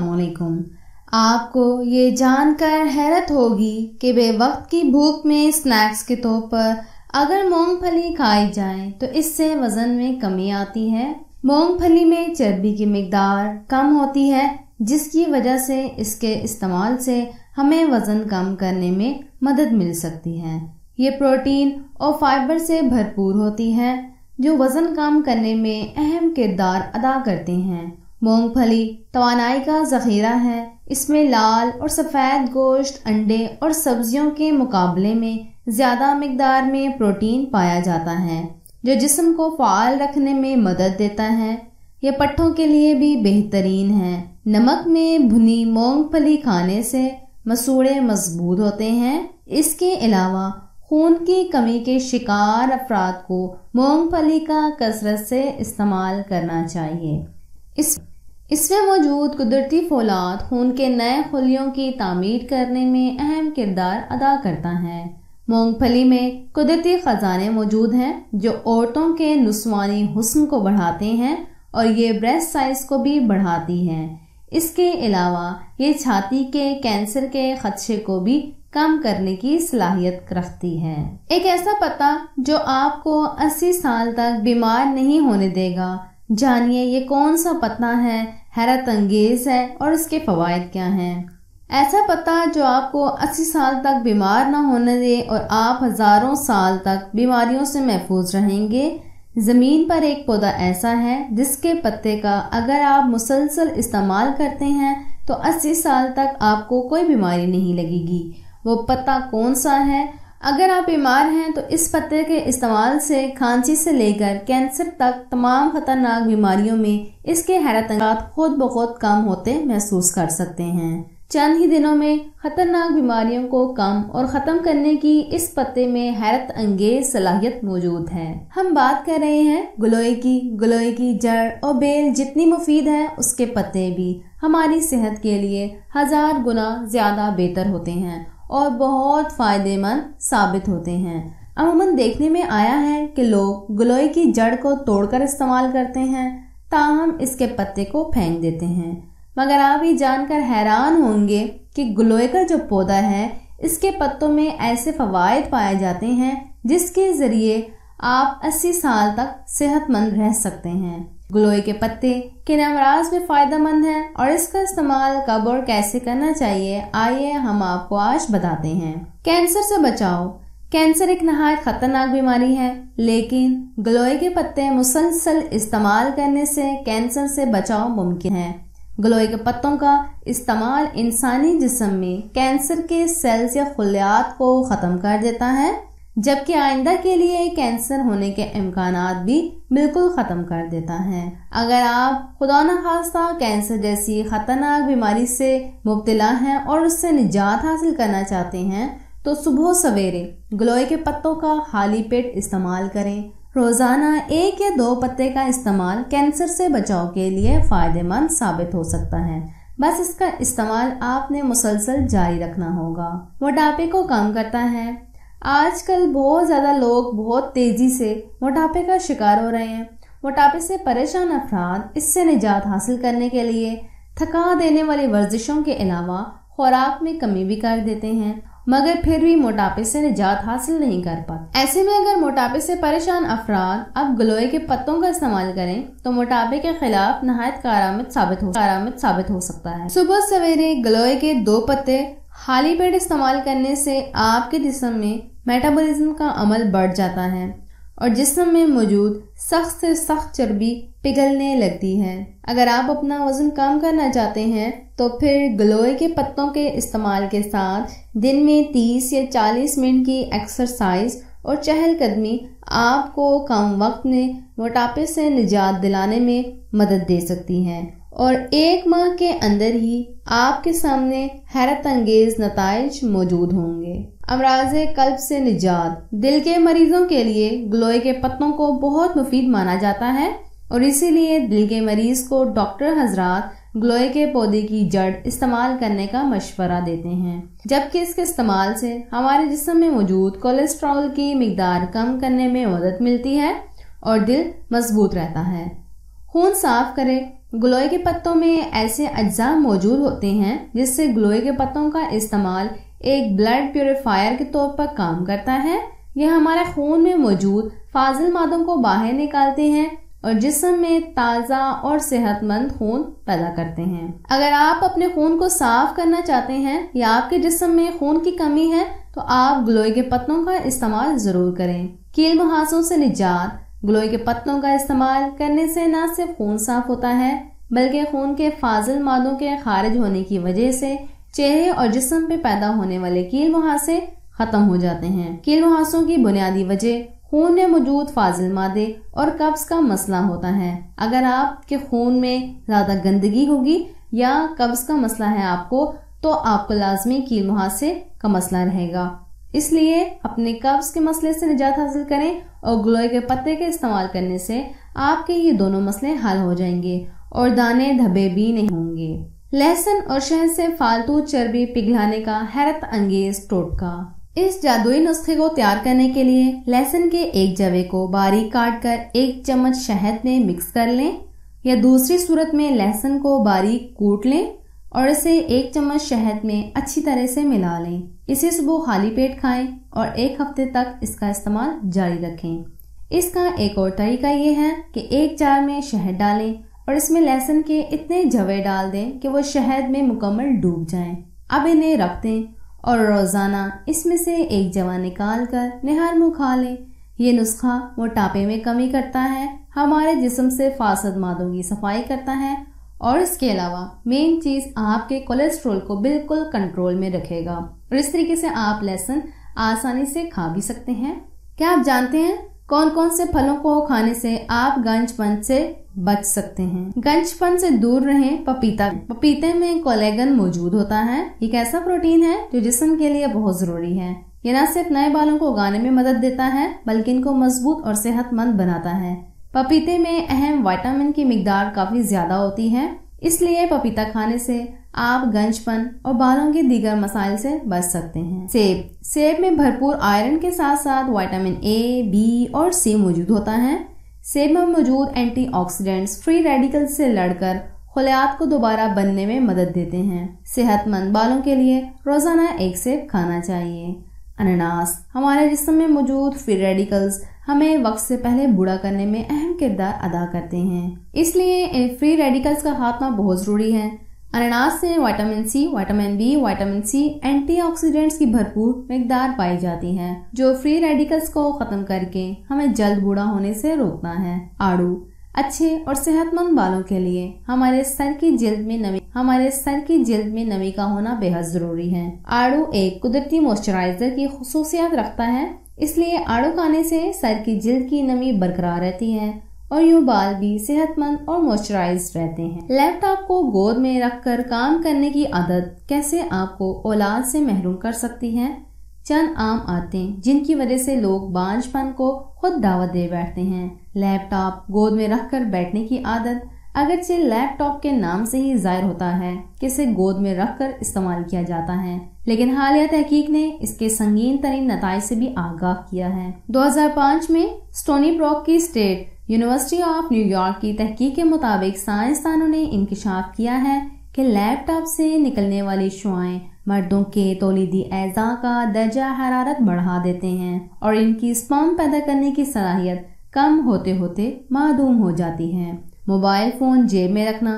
वालेकुम आपको ये जानकर हैरत होगी कि वक्त की भूख में स्नैक्स के तौर पर अगर मूंगफली खाई जाए तो इससे वज़न में कमी आती है। मूंगफली में चर्बी की मकदार कम होती है, जिसकी वजह से इसके इस्तेमाल से हमें वज़न कम करने में मदद मिल सकती है। ये प्रोटीन और फाइबर से भरपूर होती है। जो वज़न कम करने में अहम किरदार अदा करते हैं। मूंगफली तवानाई का जखीरा है। इसमें लाल और सफ़ेद गोश्त, अंडे और सब्जियों के मुकाबले में ज़्यादा मकदार में प्रोटीन पाया जाता है, जो जिस्म को फाल रखने में मदद देता है। यह पट्टों के लिए भी बेहतरीन है। नमक में भुनी मूंगफली खाने से मसूड़े मज़बूत होते हैं। इसके अलावा खून की कमी के शिकार अफराद को मूंगफली का कसरत से इस्तेमाल करना चाहिए। इस, इसमें मौजूद कुदरती फौलाद खून के नए खुलियों की तामीर करने में अहम किरदार अदा करता है। मूंगफली में कुदरती ख़जाने मौजूद हैं, जो औरतों के नुस्वानी हुस्न को बढ़ाते हैं और ये ब्रेस्ट साइज़ को भी बढ़ाती हैं। इसके अलावा ये छाती के कैंसर के खदशे को भी कम करने की सलाहियत रखती है। एक ऐसा पता जो आपको 80 साल तक बीमार नहीं होने देगा। जानिए ये कौन सा पत्ता है, हैरत अंगेज है और इसके फवायद क्या हैं। ऐसा पता जो आपको 80 साल तक बीमार ना होने दे और आप हज़ारों साल तक बीमारियों से महफूज रहेंगे। ज़मीन पर एक पौधा ऐसा है जिसके पत्ते का अगर आप मुसलसल इस्तेमाल करते हैं तो 80 साल तक आपको कोई बीमारी नहीं लगेगी। वो पत्ता कौन सा है? अगर आप बीमार हैं तो इस पत्ते के इस्तेमाल से खांसी से लेकर कैंसर तक तमाम खतरनाक बीमारियों में इसके हैरत खुद ब खुद कम होते महसूस कर सकते हैं। चंद ही दिनों में खतरनाक बीमारियों को कम और ख़त्म करने की इस पत्ते में हैरत अंगेज सलाहियत मौजूद है। हम बात कर रहे हैं गुलोई की। गुलोई की जड़ और बेल जितनी मुफीद है, उसके पत्ते भी हमारी सेहत के लिए हज़ार गुना ज़्यादा बेहतर होते हैं और बहुत फ़ायदेमंद साबित होते हैं। अमूमन देखने में आया है कि लोग गलोई की जड़ को तोड़कर इस्तेमाल करते हैं, ताहम इसके पत्ते को फेंक देते हैं। मगर आप ये जानकर हैरान होंगे कि गलोई का जो पौधा है, इसके पत्तों में ऐसे फवायद पाए जाते हैं जिसके ज़रिए आप 80 साल तक सेहतमंद रह सकते हैं। ग्लोई के पत्ते किन अमराज में फ़ायदेमंद है और इसका इस्तेमाल कब और कैसे करना चाहिए, आइए हम आपको आज बताते हैं। कैंसर से बचाओ। कैंसर एक नहायत खतरनाक बीमारी है, लेकिन ग्लोई के पत्ते मुसलसल इस्तेमाल करने से कैंसर से बचाव मुमकिन है। ग्लोई के पत्तों का इस्तेमाल इंसानी जिस्म में कैंसर के सेल्स या खुलियात को ख़त्म कर देता है। जबकि आइंदा के लिए कैंसर होने के इम्कान भी बिल्कुल ख़त्म कर देता है। अगर आप खुदा न खास्ता कैंसर जैसी ख़तरनाक बीमारी से मुबतला हैं और उससे निजात हासिल करना चाहते हैं तो सुबह सवेरे ग्लोए के पत्तों का खाली पेट इस्तेमाल करें। रोज़ाना एक या दो पत्ते का इस्तेमाल कैंसर से बचाव के लिए फ़ायदेमंद साबित हो सकता है। बस इसका इस्तेमाल आपने मुसलसल जारी रखना होगा। मोटापे को कम करता है आजकल बहुत ज़्यादा लोग बहुत तेज़ी से मोटापे का शिकार हो रहे हैं। मोटापे से परेशान अफराद इससे निजात हासिल करने के लिए थका देने वाली वर्जिशों के अलावा खुराक में कमी भी कर देते हैं, मगर फिर भी मोटापे से निजात हासिल नहीं कर पाते। ऐसे में अगर मोटापे से परेशान अफराद अब गलोए के पत्तों का इस्तेमाल करें तो मोटापे के खिलाफ नहायत कारामद साबित हो कारामद साबित हो सकता है। सुबह सवेरे गलोए के दो पत्ते खाली पेट इस्तेमाल करने से आपके जिसम में मेटाबॉलिज्म का अमल बढ़ जाता है और जिसम में मौजूद सख्त से सख्त चर्बी पिघलने लगती है। अगर आप अपना वज़न कम करना चाहते हैं तो फिर ग्लोए के पत्तों के इस्तेमाल के साथ दिन में 30 या 40 मिनट की एक्सरसाइज और चहलकदमी आपको कम वक्त में मोटापे से निजात दिलाने में मदद दे सकती है। और एक माह के अंदर ही आपके सामने हैरत अंगेज नतज मौजूद होंगे। अमराज कल्ब से निजात, दिल के मरीजों के लिए ग्लोए के पत्तों को बहुत मुफीद माना जाता है और इसीलिए दिल के मरीज़ को डॉक्टर हजरात ग्लोए के पौधे की जड़ इस्तेमाल करने का मशवरा देते हैं। जबकि इसके इस्तेमाल से हमारे जिसम में मौजूद कोलेस्ट्रॉल की मकदार कम करने में मदद मिलती है और दिल मज़बूत रहता है। खून साफ़ करे ग्लोए के पत्तों में ऐसे अज्जा मौजूद होते हैं, जिससे ग्लोए के पत्तों का इस्तेमाल एक ब्लड प्योरीफायर के तौर पर काम करता है। यह हमारे खून में मौजूद फाजिल मादों को बाहर निकालते हैं और जिसम में ताज़ा और सेहतमंद खून पैदा करते हैं। अगर आप अपने खून को साफ़ करना चाहते हैं या आपके जिसम में खून की कमी है तो आप ग्लोई के पत्तों का इस्तेमाल ज़रूर करें। कील मुहासों से निजात ग्लोई के पत्तों का इस्तेमाल करने से न सिर्फ़ खून साफ़ होता है, बल्कि खून के फाजिल मादों के खारिज होने की वजह से चेहरे और जिस्म पे पैदा होने वाले कील मुहासे खत्म हो जाते हैं। कील मुहासों की बुनियादी वजह खून में मौजूद फाजिल मादे और कब्ज का मसला होता है। अगर आपके खून में ज़्यादा गंदगी होगी या कब्ज का मसला है आपको तो आपको लाजमी कील मुहासे का मसला रहेगा। इसलिए अपने कब्ज के मसले से निजात हासिल करें और ग्लोए के पत्ते के इस्तेमाल करने से आपके ये दोनों मसले हल हो जाएँगे और दाने धबे भी नहीं होंगे। लहसुन और शहद से फालतू चर्बी पिघलाने का हैरत अंगेज टोटका। इस जादुई नुस्खे को तैयार करने के लिए लहसुन के एक जवे को बारीक काट कर एक चम्मच शहद में मिक्स कर लें या दूसरी सूरत में लहसुन को बारीक कूट लें और इसे एक चम्मच शहद में अच्छी तरह से मिला लें। इसे सुबह खाली पेट खाएँ और एक हफ़्ते तक इसका इस्तेमाल जारी रखें। इसका एक और तरीका ये है कि एक जार में शहद डालें और इसमें लहसुन के इतने जवे डाल दें कि वो शहद में मुकम्मल डूब जाएँ। अब इन्हें रख दें और रोज़ाना इसमें से एक जवा निकाल कर निहार मुँह खा लें। ये नुस्खा मोटापे में कमी करता है, हमारे जिसम से फासद मादों की सफ़ाई करता है और इसके अलावा मेन चीज़ आपके कोलेस्ट्रोल को बिल्कुल कंट्रोल में रखेगा। और इस तरीके से आप लहसुन आसानी से खा भी सकते हैं। क्या आप जानते हैं कौन कौन से फलों को खाने से आप गंजपन से बच सकते हैं? गंजपन से दूर रहें, पपीता। पपीते में कोलेगन मौजूद होता है। एक ऐसा प्रोटीन है जो जिसम के लिए बहुत ज़रूरी है। ये न सिर्फ़ नए बालों को उगाने में मदद देता है, बल्कि इनको मज़बूत और सेहतमंद बनाता है। पपीते में अहम विटामिन की मिकदार काफ़ी ज़्यादा होती है, इसलिए पपीता खाने से आप गंजपन और बालों के दीगर मसाइल से बच सकते हैं। सेब। सेब में भरपूर आयरन के साथ साथ विटामिन ए बी और सी मौजूद होता है। सेब में मौजूद एंटीऑक्सीडेंट्स फ्री रेडिकल से लड़कर खुलियात को दोबारा बनने में मदद देते हैं। सेहतमंद बालों के लिए रोज़ाना एक सेब खाना चाहिए। अनानास। हमारे जिसम में मौजूद फ्री रेडिकल्स हमें वक्त से पहले बूढ़ा करने में अहम किरदार अदा करते हैं। इसलिए फ्री रेडिकल्स का खात्मा बहुत ज़रूरी है। अनानास से vitamin C vitamin B vitamin C antioxidants की भरपूर मकदार पाई जाती है, जो फ्री रेडिकल्स को खत्म करके हमें जल्द बूढ़ा होने से रोकता है। आड़ू, अच्छे और सेहतमंद बालों के लिए हमारे सर की जिल्द में नमी, हमारे सर की जिल्द में नमी का होना बेहद ज़रूरी है। आड़ू एक कुदरती मॉइस्चराइजर की खसूसियात रखता है। इसलिए आड़ू खाने से सर की जिल्द की नमी बरकरार रहती है और यूँ बाल भी सेहतमंद और मॉइस्चराइज रहते हैं। लैपटॉप को गोद में रखकर काम करने की आदत कैसे आपको औलाद से महरूम कर सकती है? चंद आम आदतें जिनकी वजह से लोग बांझपन को खुद दावत दे बैठते हैं। लैपटॉप गोद में रखकर बैठने की आदत अगरचे लैपटॉप के नाम से ही ज़ाहिर होता है कि इसे गोद में रखकर इस्तेमाल किया जाता है, लेकिन हालिया तहकीक ने इसके संगीन तरीन नतज से भी आगाह किया है। 2005 में स्टोनी ब्रॉक की state university of New York की तहकीक के मुताबिक साइंसदानों ने इंकशाफ किया है कि लैपटॉप से निकलने वाली शुआएँ मर्दों के तोलीदी एजा का दर्जा हरारत बढ़ा देते हैं और इनकी स्पम पैदा करने की सलाहियत कम होते होते मादूम हो जाती है। मोबाइल फ़ोन जेब में रखना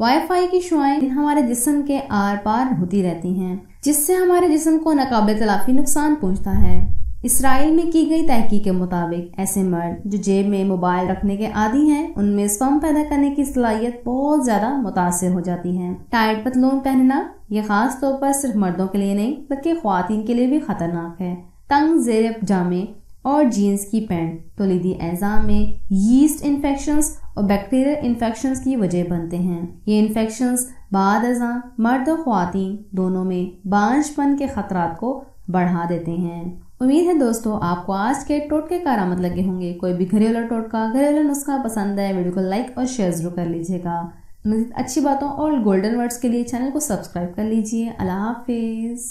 वाईफाई की शुआएँ हमारे जिस्म के आर पार होती रहती हैं, जिससे हमारे जिस्म को नाकबिल तलाफी नुकसान पहुँचता है। इसराइल में की गई तहकीक के मुताबिक, ऐसे मर्द जो जेब में मोबाइल रखने के आदि हैं, उनमें स्पम पैदा करने की सलाहियत बहुत ज़्यादा मुतासर हो जाती है। टाइट पतलून पहनना, ये खास तौर पर सिर्फ़ मर्दों के लिए नहीं, बल्कि खातन के लिए भी खतरनाक है। तंग जेर जामे और जीन्स की पैंट तोलीदी एजाम में यीस्ट इन्फेक्शंस और बैक्टीरियल इन्फेक्शंस की वजह बनते हैं। ये इन्फेक्शंस बाद अजा, मर्द और खातन दोनों में बांझपन के खतरात को बढ़ा देते हैं। उम्मीद है दोस्तों, आपको आज के टोटके कारामत लगे होंगे। कोई भी घरेलू टोटका, घरेलू नुस्खा पसंद है, वीडियो को लाइक और शेयर ज़रूर कर लीजिएगा। अच्छी बातों और गोल्डन वर्ड्स के लिए चैनल को सब्सक्राइब कर लीजिए। अल्लाह हाफिज़।